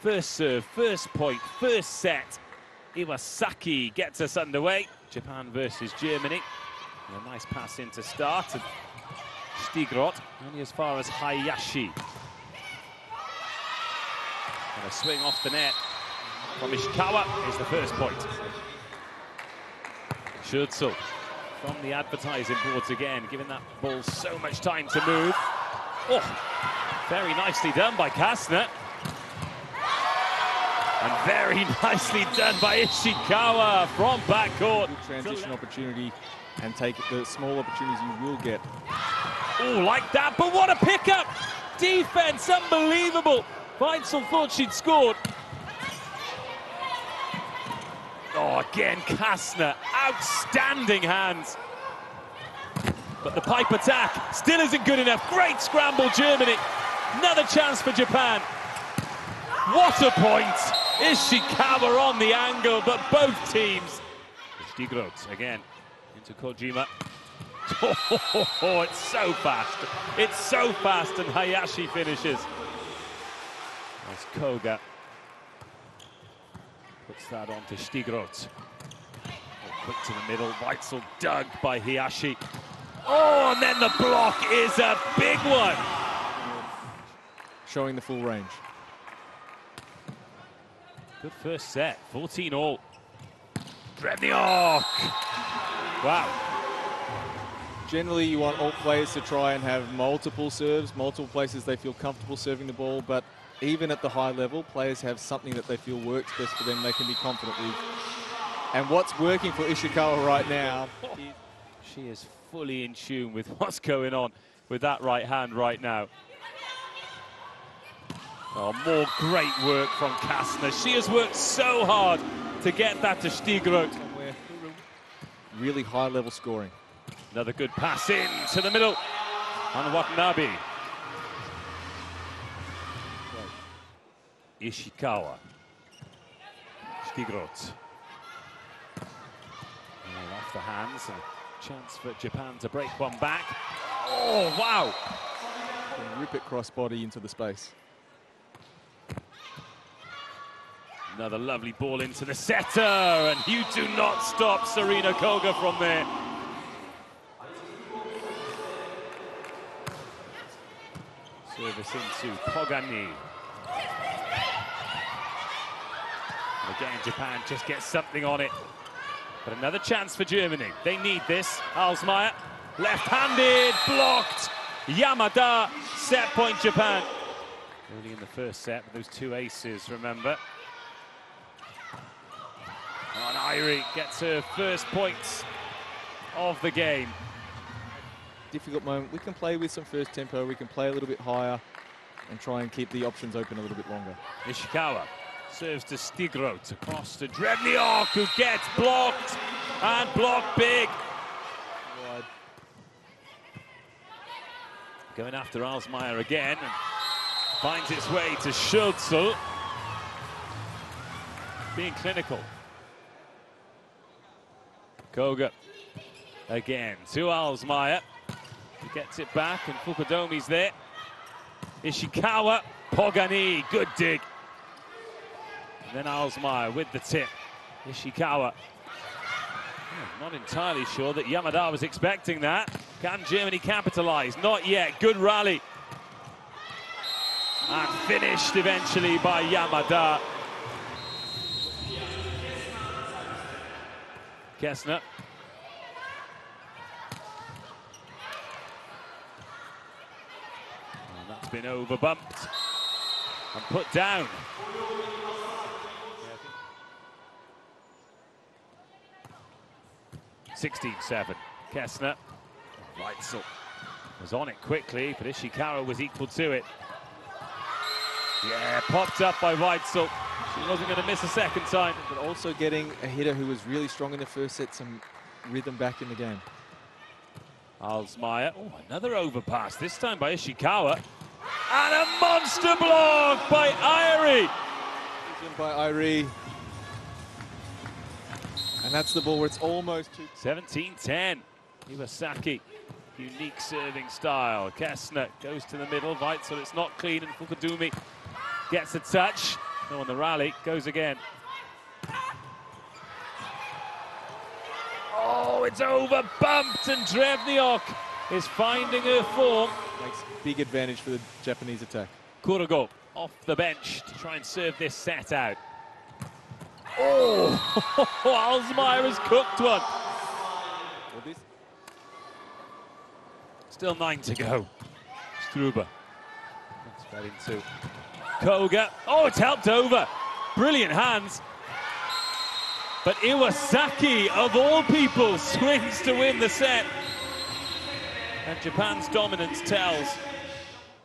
First serve, first point, first set. Iwasaki gets us underway. Japan versus Germany. And a nice pass in to start. And Stigrot only as far as Hayashi. And a swing off the net from Ishikawa is the first point. Schölzel from the advertising boards again, giving that ball so much time to move. Oh, very nicely done by Kastner. And very nicely done by Ishikawa from backcourt. Transition opportunity and take the small opportunities you will get. Oh, like that, but what a pickup! Defense, unbelievable. Weitzel thought she'd scored. Oh, again, Kastner, outstanding hands. But the pipe attack still isn't good enough. Great scramble, Germany. Another chance for Japan. What a point! Ishikawa on the angle, but both teams. Stigrot again into Kojima. Oh, it's so fast. It's so fast, and Hayashi finishes. As Koga puts that on to Stigrot. Oh, quick to the middle. Weitzel dug by Hayashi. Oh, and then the block is a big one. Showing the full range. Good first set, 14 all. Drewniok! Wow. Generally, you want all players to try and have multiple serves, multiple places they feel comfortable serving the ball, but even at the high level, players have something that they feel works best for them they can be confident with. And what's working for Ishikawa right now... She is fully in tune with what's going on with that right hand right now. Oh, more great work from Kastner. She has worked so hard to get that to Stigrot. Really high level scoring. Another good pass in to the middle on Watanabe. Ishikawa. Stigrot. Oh, off the hands. And chance for Japan to break one back. Oh, wow. Can rip it crossbody into the space. Another lovely ball into the setter, and you do not stop Sarina Koga from there. Service into Pogani. Again, Japan just gets something on it. But another chance for Germany. They need this. Alsmeyer, left-handed, blocked. Yamada, set point Japan. Early in the first set those two aces, remember. Irie gets her first points of the game. Difficult moment. We can play with some first tempo. We can play a little bit higher and try and keep the options open a little bit longer. Ishikawa serves to Stigrot across to Drewniok, who gets blocked and blocked big. Wide. Going after Alsmeyer again and finds its way to Schölzel. Being clinical. Koga again to Alsmeyer. He gets it back and Fukudome's there. Ishikawa, Pogani, good dig. And then Alsmeyer with the tip. Ishikawa. Oh, not entirely sure that Yamada was expecting that. Can Germany capitalize? Not yet. Good rally. And finished eventually by Yamada. Kastner. And that's been overbumped and put down. Sixteen-seven. Kastner. Weitzel was on it quickly, but Ishikawa was equal to it. Yeah, popped up by Weitzel. She wasn't going to miss a second time. But also getting a hitter who was really strong in the first set, some rhythm back in the game. Alsmeyer. Oh, another overpass, this time by Ishikawa. And a monster block by Irie. By Irie. And that's the ball where it's almost 17-10. Iwasaki, unique serving style. Kastner goes to the middle. Weitzel, it's not clean, and Fukudome gets a touch. No on the rally, goes again. Oh, it's over, bumped, and Drewniok is finding her form. Makes big advantage for the Japanese attack. Kurogo off the bench to try and serve this set out. Oh, Alsmeyer has cooked one. Still nine to go. Struber. That's fed into Koga. Oh, it's helped over. Brilliant hands. But Iwasaki, of all people, swings to win the set. And Japan's dominance tells,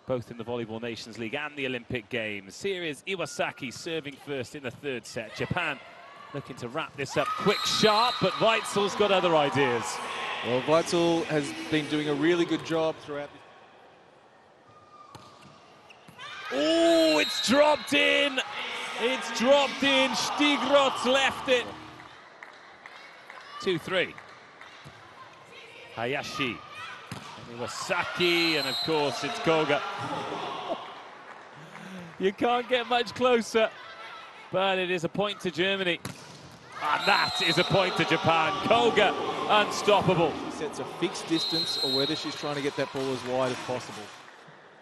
both in the Volleyball Nations League and the Olympic Games. Here is Iwasaki serving first in the third set. Japan looking to wrap this up quick, sharp, but Weitzel's got other ideas. well, Weitzel has been doing a really good job throughout. Oh, it's dropped in. It's dropped in. Stigrots left it. 2-3. Hayashi. And Iwasaki, and of course it's Koga. you can't get much closer, but it is a point to Germany. And that is a point to Japan. Koga, unstoppable. She sets a fixed distance or whether she's trying to get that ball as wide as possible.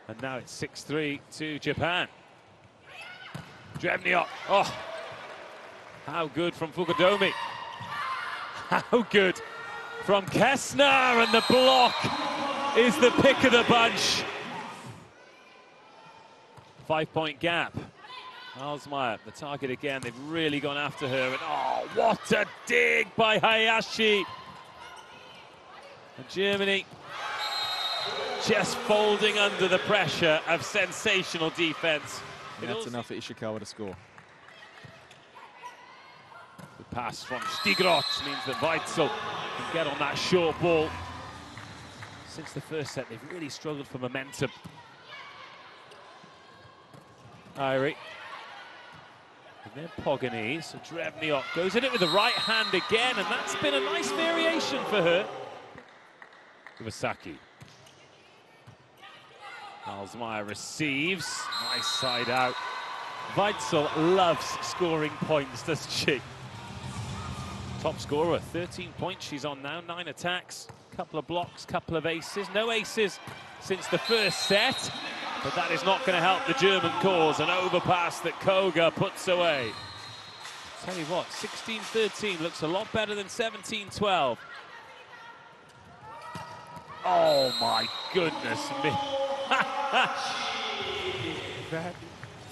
And now it's 6-3 to Japan. Drewniok. Oh, how good from Fukudome. How good from Kastner. And the block is the pick of the bunch. Five-point gap. Alsmeyer, the target again. They've really gone after her. And oh, what a dig by Hayashi. And Germany just folding under the pressure of sensational defense. And that's enough for Ishikawa to score. The pass from Stigrots means that Weitzel can get on that short ball. Since the first set, they've really struggled for momentum. Irie. And then Pogany, so Drewniok goes in it with the right hand again, and that's been a nice variation for her. Iwasaki. Alsmeyer receives. Nice side out. Weitzel loves scoring points, doesn't she? Top scorer, 13 points she's on now, nine attacks, couple of blocks, couple of aces. No aces since the first set, but that is not going to help the German cause. An overpass that Koga puts away. Tell you what, 16-13 looks a lot better than 17-12. Oh my goodness me.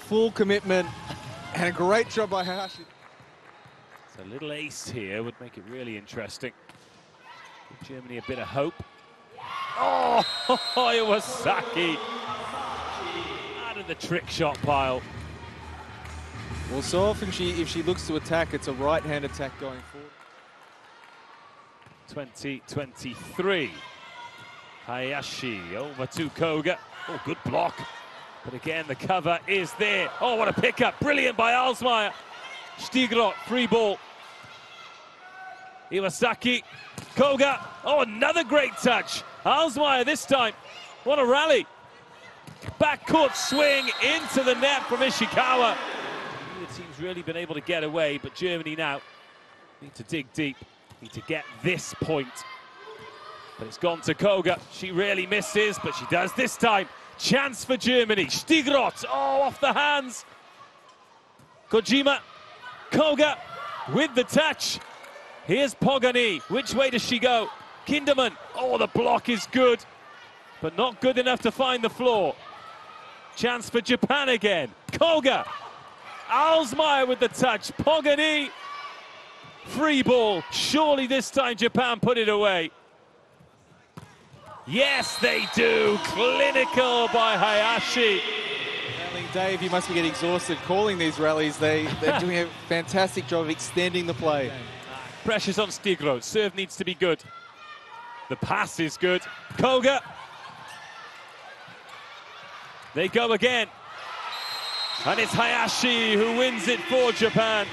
Full commitment and a great job by Hayashi. So a little ace here would make it really interesting. Give Germany a bit of hope. Oh, Iwasaki out of the trick shot pile. Well, so often she, if she looks to attack, it's a right-hand attack going forward. 2023. Hayashi over to Koga. Oh, good block. But again, the cover is there. Oh, what a pickup. Brilliant by Alsmeyer. Stigrot, free ball. Iwasaki, Koga. Oh, another great touch. Alsmeyer this time. What a rally. Backcourt swing into the net from Ishikawa. The team's really been able to get away, but Germany now need to dig deep, need to get this point. But it's gone to Koga. She really misses, but she does this time. Chance for Germany. Stigrot, oh, off the hands. Kojima, Koga with the touch. Here's Pogany. Which way does she go? Kinderman. Oh, the block is good, but not good enough to find the floor. Chance for Japan again. Koga. Alsmeyer with the touch. Pogany. Free ball. Surely this time Japan put it away. Yes, they do. Clinical by Hayashi. Dave, you must be getting exhausted calling these rallies. They, they're doing a fantastic job of extending the play. Pressure's on Stigro. Serve needs to be good. The pass is good. Koga. They go again. And it's Hayashi who wins it for Japan.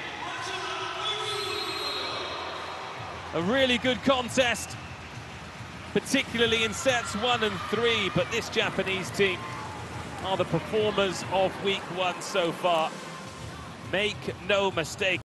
A really good contest, particularly in sets one and three, but this Japanese team are the performers of week one so far. Make no mistake.